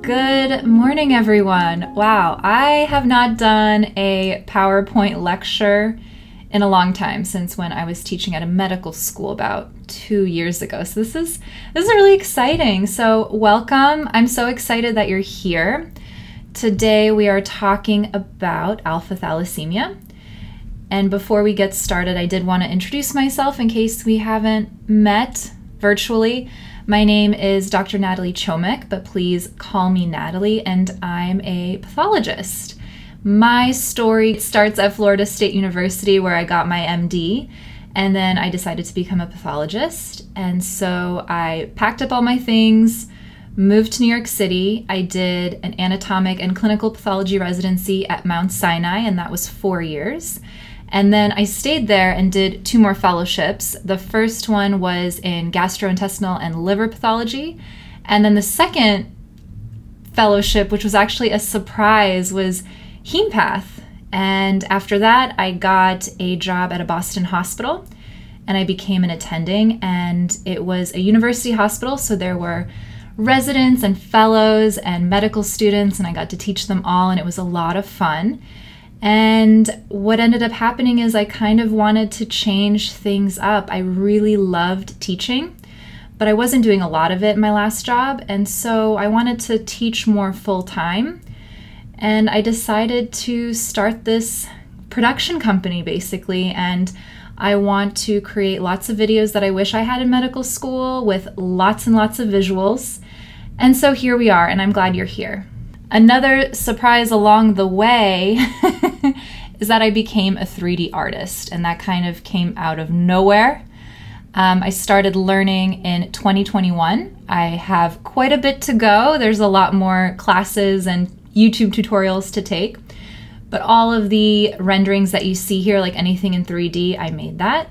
Good morning, everyone. Wow, I have not done a PowerPoint lecture in a long time since when I was teaching at a medical school about two years ago. So this is this is really exciting. So welcome. I'm so excited that you're here. Today we are talking about alpha thalassemia. And before we get started, I did want to introduce myself in case we haven't met virtually. My name is Dr. Natalie Ciomek, but please call me Natalie, and I'm a pathologist. My story starts at Florida State University, where I got my MD, and then I decided to become a pathologist. And so I packed up all my things, moved to New York City. I did an anatomic and clinical pathology residency at Mount Sinai, and that was four years. And then I stayed there and did two more fellowships. The first one was in gastrointestinal and liver pathology. And then the second fellowship, which was actually a surprise, was hemepath. And after that, I got a job at a Boston hospital and I became an attending. And it was a university hospital, so there were residents and fellows and medical students, and I got to teach them all, and it was a lot of fun. And what ended up happening is I kind of wanted to change things up. I really loved teaching, but I wasn't doing a lot of it in my last job. And so I wanted to teach more full time. And I decided to start this production company basically. And I want to create lots of videos that I wish I had in medical school with lots and lots of visuals. And so here we are, and I'm glad you're here. Another surprise along the way is that I became a 3D artist, and that kind of came out of nowhere. Um, I started learning in 2021. I have quite a bit to go. There's a lot more classes and YouTube tutorials to take. But all of the renderings that you see here, like anything in 3D, I made that.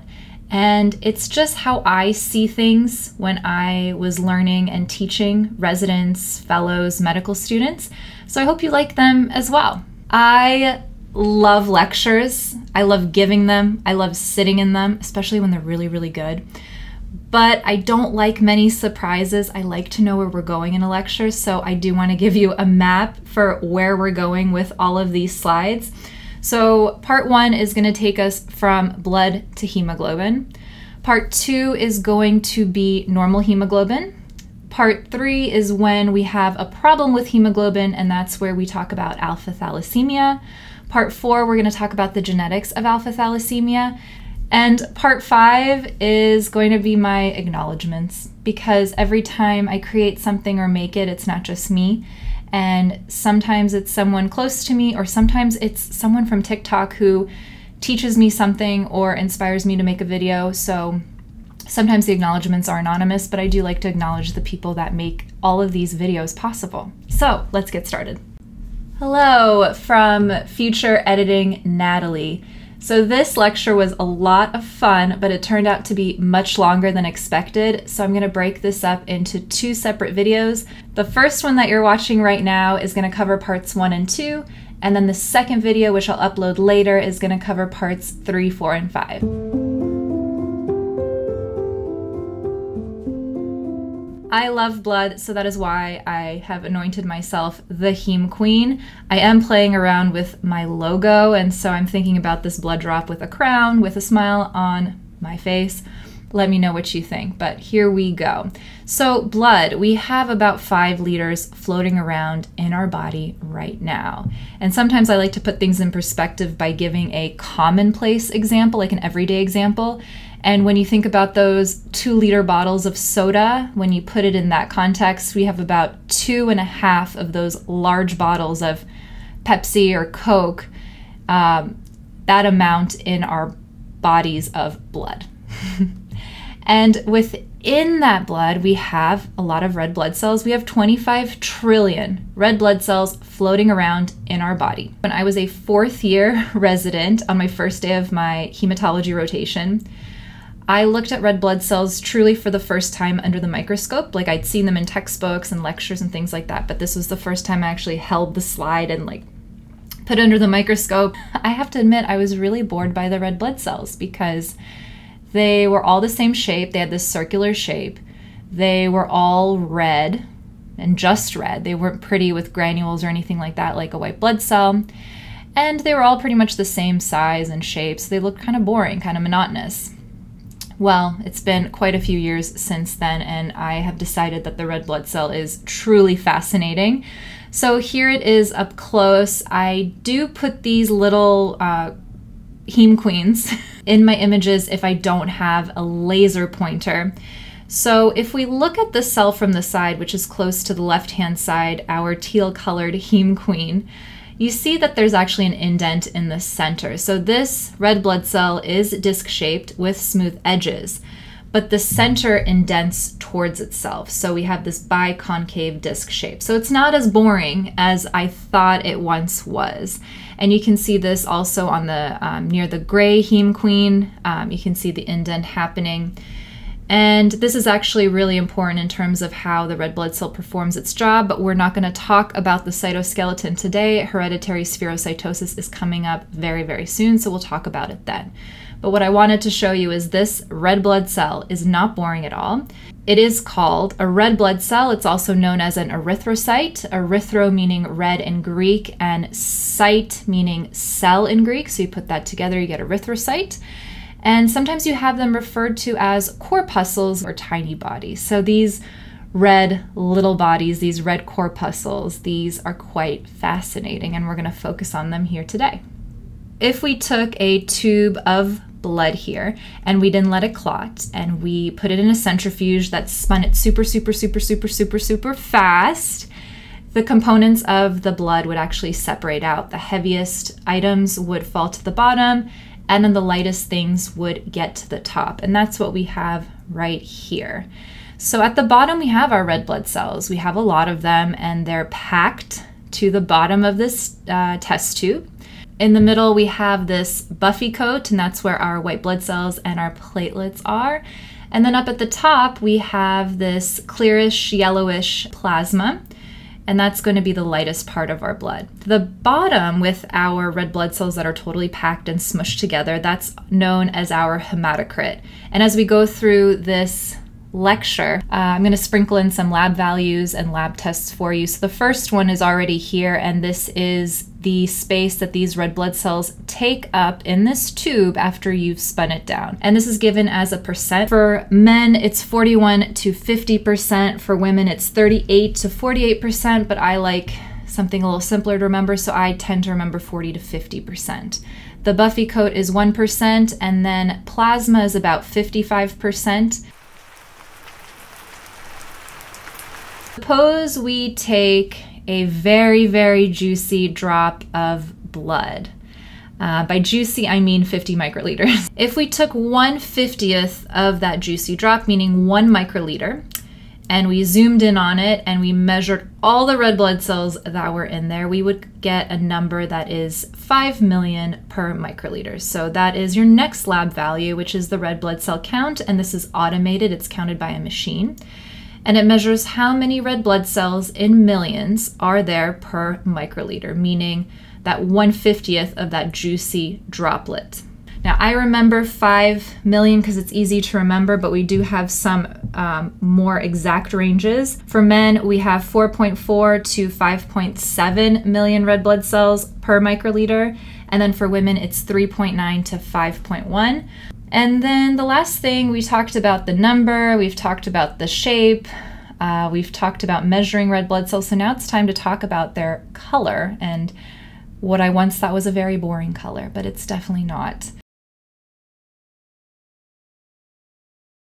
And it's just how I see things when I was learning and teaching residents, fellows, medical students. So I hope you like them as well. I love lectures. I love giving them. I love sitting in them, especially when they're really, really good. But I don't like many surprises. I like to know where we're going in a lecture, so I do want to give you a map for where we're going with all of these slides. So, part one is going to take us from blood to hemoglobin. Part two is going to be normal hemoglobin. Part three is when we have a problem with hemoglobin, and that's where we talk about alpha thalassemia. Part four, we're going to talk about the genetics of alpha thalassemia. And part five is going to be my acknowledgments because every time I create something or make it, it's not just me. And sometimes it's someone close to me, or sometimes it's someone from TikTok who teaches me something or inspires me to make a video. So sometimes the acknowledgments are anonymous, but I do like to acknowledge the people that make all of these videos possible. So let's get started. Hello from Future Editing Natalie. So, this lecture was a lot of fun, but it turned out to be much longer than expected. So, I'm going to break this up into two separate videos. The first one that you're watching right now is going to cover parts one and two, and then the second video, which I'll upload later, is going to cover parts three, four, and five. I love blood, so that is why I have anointed myself the Heme Queen. I am playing around with my logo, and so I'm thinking about this blood drop with a crown, with a smile on my face. Let me know what you think, but here we go. So, blood, we have about five liters floating around in our body right now. And sometimes I like to put things in perspective by giving a commonplace example, like an everyday example. And when you think about those two liter bottles of soda, when you put it in that context, we have about two and a half of those large bottles of Pepsi or Coke, um, that amount in our bodies of blood. and within that blood, we have a lot of red blood cells. We have 25 trillion red blood cells floating around in our body. When I was a fourth year resident on my first day of my hematology rotation, I looked at red blood cells truly for the first time under the microscope. Like I'd seen them in textbooks and lectures and things like that, but this was the first time I actually held the slide and like put under the microscope. I have to admit, I was really bored by the red blood cells because They were all the same shape, they had this circular shape. They were all red and just red. They weren't pretty with granules or anything like that, like a white blood cell. And they were all pretty much the same size and shape, so they looked kind of boring, kind of monotonous. Well, it's been quite a few years since then, and I have decided that the red blood cell is truly fascinating. So here it is up close. I do put these little uh, heme queens in my images if I don't have a laser pointer. So if we look at the cell from the side, which is close to the left-hand side, our teal colored heme queen, you see that there's actually an indent in the center. So this red blood cell is disc shaped with smooth edges, but the center indents towards itself. So we have this biconcave disc shape. So it's not as boring as I thought it once was. And you can see this also on the um, near the gray heme queen. Um, you can see the indent happening. And this is actually really important in terms of how the red blood cell performs its job, but we're not going to talk about the cytoskeleton today. Hereditary spherocytosis is coming up very, very soon, so we'll talk about it then. But what I wanted to show you is this red blood cell is not boring at all. It is called a red blood cell. It's also known as an erythrocyte, erythro meaning red in Greek, and cyte meaning cell in Greek. So you put that together, you get erythrocyte. And sometimes you have them referred to as corpuscles or tiny bodies. So these red little bodies, these red corpuscles, these are quite fascinating, and we're going to focus on them here today. If we took a tube of blood here and we didn't let it clot and we put it in a centrifuge that spun it super, super, super, super, super, super fast, the components of the blood would actually separate out. The heaviest items would fall to the bottom and then the lightest things would get to the top. And that's what we have right here. So at the bottom, we have our red blood cells. We have a lot of them, and they're packed to the bottom of this uh, test tube. In the middle, we have this buffy coat, and that's where our white blood cells and our platelets are. And then up at the top, we have this clearish yellowish plasma and that's going to be the lightest part of our blood. The bottom with our red blood cells that are totally packed and smushed together, that's known as our hematocrit. And as we go through this lecture, uh, I'm going to sprinkle in some lab values and lab tests for you. So the first one is already here, and this is the space that these red blood cells take up in this tube after you've spun it down. And this is given as a percent. For men, it's 41 to 50%. For women, it's 38 to 48%, but I like something a little simpler to remember, so I tend to remember 40 to 50%. The Buffy coat is 1%, and then plasma is about 55%. Suppose we take a very, very juicy drop of blood. Uh, by juicy, I mean 50 microliters. If we took 1 50th of that juicy drop, meaning 1 microliter, and we zoomed in on it and we measured all the red blood cells that were in there, we would get a number that is 5 million per microliter. So that is your next lab value, which is the red blood cell count, and this is automated, it's counted by a machine and it measures how many red blood cells in millions are there per microliter, meaning that 150th of that juicy droplet. Now, I remember 5 million because it's easy to remember, but we do have some um, more exact ranges. For men, we have 4.4 to 5.7 million red blood cells per microliter. And then for women, it's 3.9 to 5.1. And then the last thing, we talked about the number, we've talked about the shape, uh, we've talked about measuring red blood cells. So now it's time to talk about their color and what I once thought was a very boring color, but it's definitely not.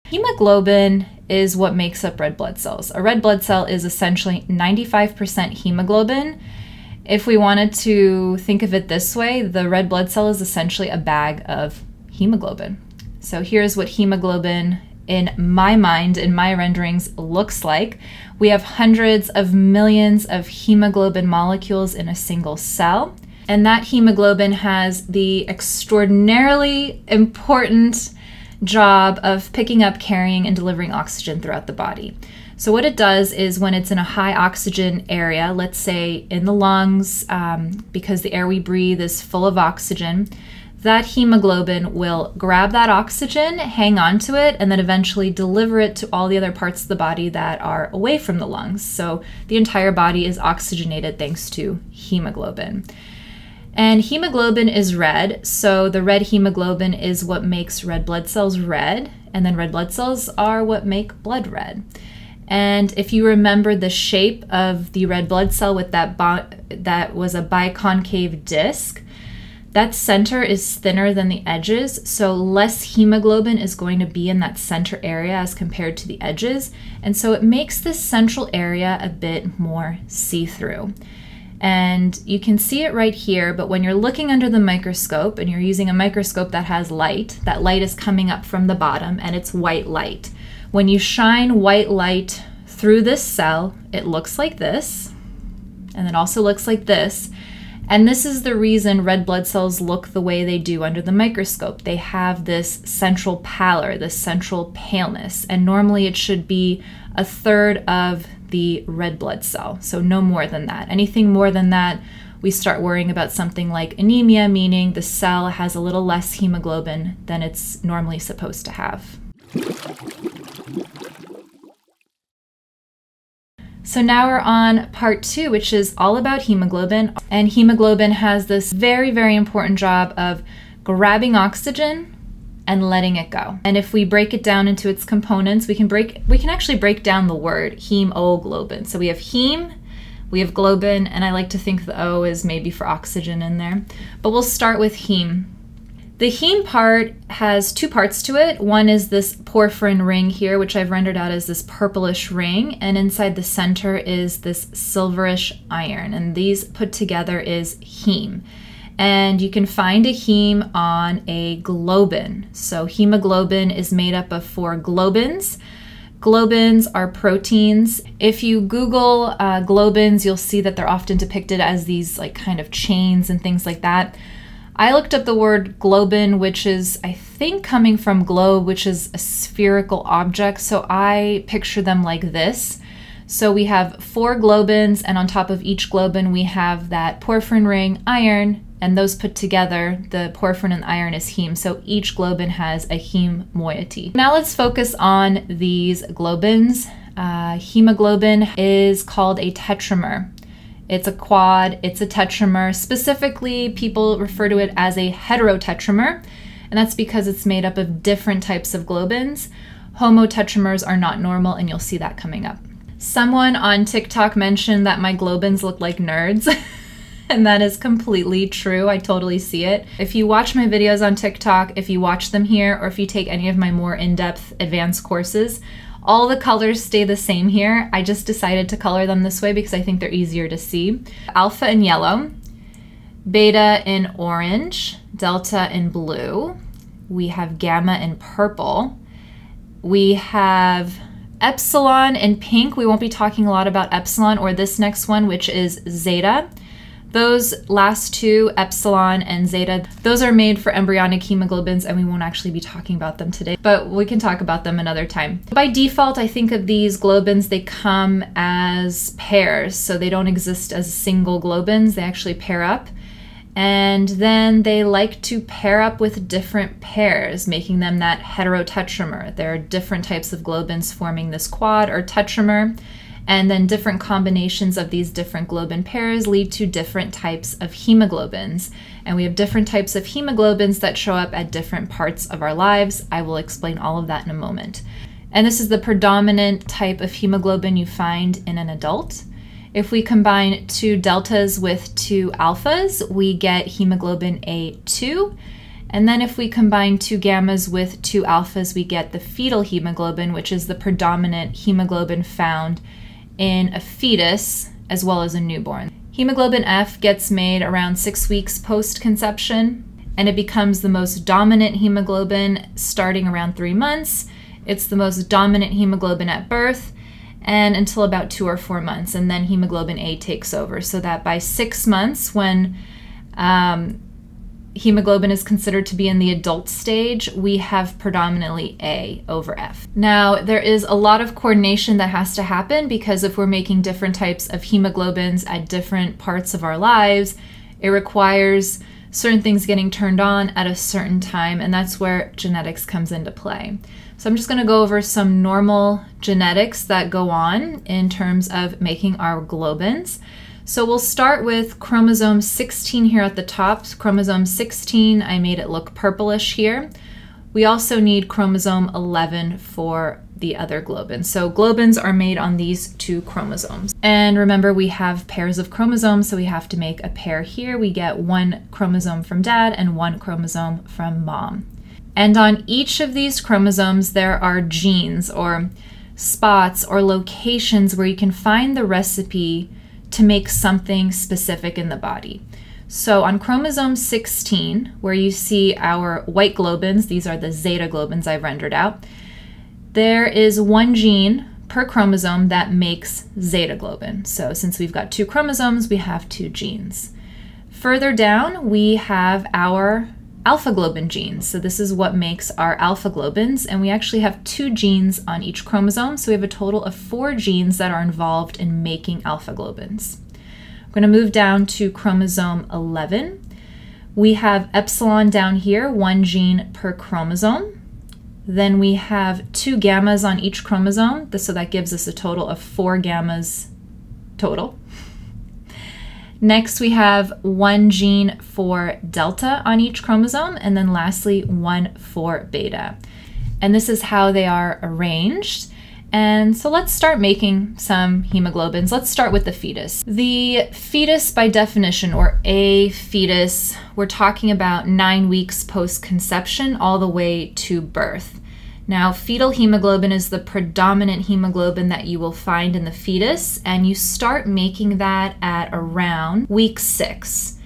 Hemoglobin is what makes up red blood cells. A red blood cell is essentially 95% hemoglobin. If we wanted to think of it this way, the red blood cell is essentially a bag of hemoglobin. So here's what hemoglobin in my mind, in my renderings, looks like. We have hundreds of millions of hemoglobin molecules in a single cell. And that hemoglobin has the extraordinarily important job of picking up, carrying, and delivering oxygen throughout the body. So, what it does is when it's in a high oxygen area, let's say in the lungs, um, because the air we breathe is full of oxygen, that hemoglobin will grab that oxygen, hang on to it, and then eventually deliver it to all the other parts of the body that are away from the lungs. So the entire body is oxygenated thanks to hemoglobin. And hemoglobin is red, so the red hemoglobin is what makes red blood cells red, and then red blood cells are what make blood red. And if you remember the shape of the red blood cell with that that was a biconcave disc, that center is thinner than the edges, so less hemoglobin is going to be in that center area as compared to the edges, and so it makes this central area a bit more see-through. And you can see it right here, but when you're looking under the microscope and you're using a microscope that has light, that light is coming up from the bottom and it's white light. When you shine white light through this cell, it looks like this, and it also looks like this. And this is the reason red blood cells look the way they do under the microscope. They have this central pallor, this central paleness, and normally it should be a third of the red blood cell, so no more than that. Anything more than that, we start worrying about something like anemia, meaning the cell has a little less hemoglobin than it's normally supposed to have. So now we're on part two, which is all about hemoglobin. And hemoglobin has this very, very important job of grabbing oxygen and letting it go. And if we break it down into its components, we can break we can actually break down the word hemoglobin. So we have heme, we have globin, and I like to think the O is maybe for oxygen in there. But we'll start with heme. The heme part has two parts to it. One is this porphyrin ring here, which I've rendered out as this purplish ring, and inside the center is this silverish iron, and these put together is heme. And you can find a heme on a globin. So hemoglobin is made up of four globins. Globins are proteins. If you Google uh, globins, you'll see that they're often depicted as these like kind of chains and things like that. I looked up the word globin, which is, I think, coming from globe, which is a spherical object. So I picture them like this. So we have four globins, and on top of each globin, we have that porphyrin ring, iron, and those put together, the porphyrin and iron is heme. So each globin has a heme moiety. Now let's focus on these globins. Uh, hemoglobin is called a tetramer. It's a quad, it's a tetramer. Specifically, people refer to it as a heterotetramer, and that's because it's made up of different types of globins. Homotetramers are not normal, and you'll see that coming up. Someone on TikTok mentioned that my globins look like nerds. and that is completely true. I totally see it. If you watch my videos on TikTok, if you watch them here, or if you take any of my more in depth advanced courses, all the colors stay the same here. I just decided to color them this way because I think they're easier to see. Alpha in yellow, beta in orange, delta in blue. We have gamma in purple. We have epsilon in pink. We won't be talking a lot about epsilon or this next one, which is zeta. Those last two, epsilon and zeta, those are made for embryonic hemoglobins and we won't actually be talking about them today, but we can talk about them another time. By default, I think of these globins, they come as pairs, so they don't exist as single globins, they actually pair up. And then they like to pair up with different pairs, making them that heterotetramer. There are different types of globins forming this quad or tetramer. And then different combinations of these different globin pairs lead to different types of hemoglobins. And we have different types of hemoglobins that show up at different parts of our lives. I will explain all of that in a moment. And this is the predominant type of hemoglobin you find in an adult. If we combine two deltas with two alphas, we get hemoglobin A2. And then if we combine two gammas with two alphas, we get the fetal hemoglobin, which is the predominant hemoglobin found in a fetus as well as a newborn. Hemoglobin F gets made around six weeks post conception, and it becomes the most dominant hemoglobin starting around three months. It's the most dominant hemoglobin at birth and until about two or four months, and then hemoglobin A takes over. So that by six months, when um, hemoglobin is considered to be in the adult stage, we have predominantly A over F. Now, there is a lot of coordination that has to happen because if we're making different types of hemoglobins at different parts of our lives, it requires certain things getting turned on at a certain time, and that's where genetics comes into play. So I'm just going to go over some normal genetics that go on in terms of making our globins. So we'll start with chromosome 16 here at the top. Chromosome 16, I made it look purplish here. We also need chromosome 11 for the other globins. So globins are made on these two chromosomes. And remember, we have pairs of chromosomes, so we have to make a pair here. We get one chromosome from dad and one chromosome from mom. And on each of these chromosomes, there are genes or spots or locations where you can find the recipe to make something specific in the body. So on chromosome 16, where you see our white globins, these are the zeta globins I've rendered out, there is one gene per chromosome that makes zeta globin. So since we've got two chromosomes, we have two genes. Further down, we have our alpha globin genes. So this is what makes our alpha globins, and we actually have two genes on each chromosome, so we have a total of four genes that are involved in making alpha globins. I'm going to move down to chromosome 11. We have epsilon down here, one gene per chromosome. Then we have two gammas on each chromosome, so that gives us a total of four gammas total. Next, we have one gene for delta on each chromosome, and then lastly, one for beta. And this is how they are arranged. And so let's start making some hemoglobins. Let's start with the fetus. The fetus, by definition, or a fetus, we're talking about nine weeks post conception all the way to birth. Now, fetal hemoglobin is the predominant hemoglobin that you will find in the fetus, and you start making that at around week six.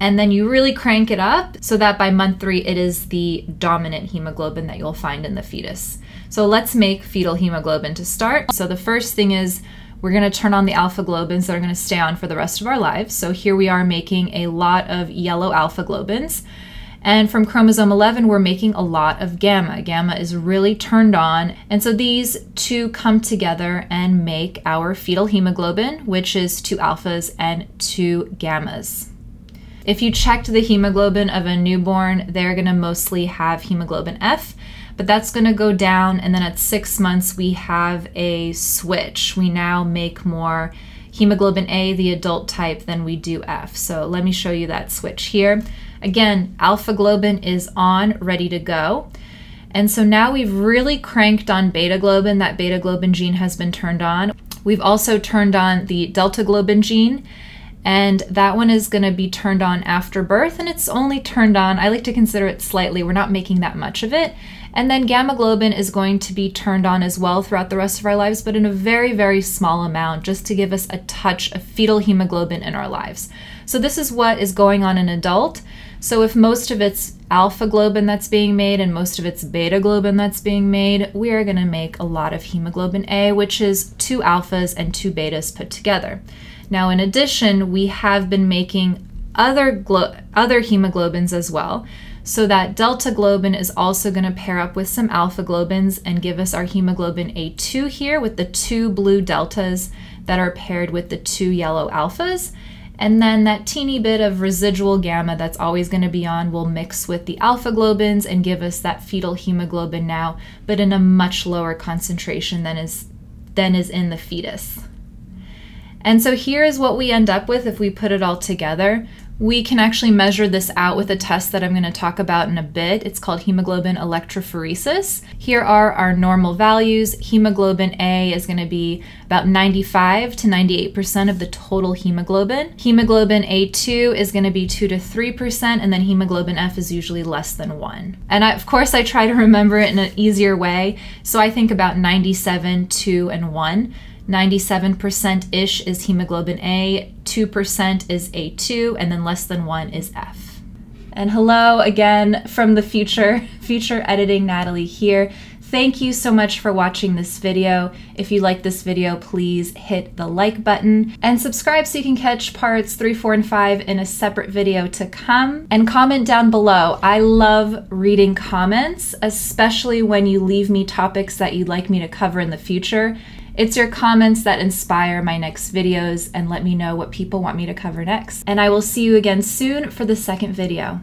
And then you really crank it up so that by month three, it is the dominant hemoglobin that you'll find in the fetus. So let's make fetal hemoglobin to start. So the first thing is we're going to turn on the alpha globins that are going to stay on for the rest of our lives. So here we are making a lot of yellow alpha globins. And from chromosome 11, we're making a lot of gamma. Gamma is really turned on. And so these two come together and make our fetal hemoglobin, which is two alphas and two gammas. If you checked the hemoglobin of a newborn, they're to mostly have hemoglobin F, but that's to go down. And then at six months, we have a switch. We now make more hemoglobin A, the adult type, than we do F. So let me show you that switch here. Again, alpha globin is on, ready to go. And so now we've really cranked on beta globin. That beta globin gene has been turned on. We've also turned on the delta globin gene, and that one is going to be turned on after birth, and it's only turned on, I like to consider it slightly, we're not making that much of it. And then gamma globin is going to be turned on as well throughout the rest of our lives, but in a very, very small amount, just to give us a touch of fetal hemoglobin in our lives. So this is what is going on in adult. So if most of it's alpha globin that's being made and most of it's beta globin that's being made, we are going to make a lot of hemoglobin A, which is two alphas and two betas put together. Now, in addition, we have been making other other hemoglobins as well. So that delta globin is also going to pair up with some alpha globins and give us our hemoglobin A2 here with the two blue deltas that are paired with the two yellow alphas. And then that teeny bit of residual gamma that's always going to be on will mix with the alpha globins and give us that fetal hemoglobin now, but in a much lower concentration than is, than is in the fetus. And so here is what we end up with if we put it all together. We can actually measure this out with a test that I'm going to talk about in a bit. It's called hemoglobin electrophoresis. Here are our normal values. Hemoglobin A is going to be about 95 to 98% of the total hemoglobin. Hemoglobin A2 is going to be 2 to 3%, and then hemoglobin F is usually less than 1. And I, of course, I try to remember it in an easier way, so I think about 97, 2, and 1. 97% ish is hemoglobin A, 2% is A2, and then less than 1 is F. And hello again from the future, future editing Natalie here. Thank you so much for watching this video. If you like this video, please hit the like button and subscribe so you can catch parts 3, 4, and 5 in a separate video to come. And comment down below. I love reading comments, especially when you leave me topics that you'd like me to cover in the future It's your comments that inspire my next videos and let me know what people want me to cover next. And I will see you again soon for the second video.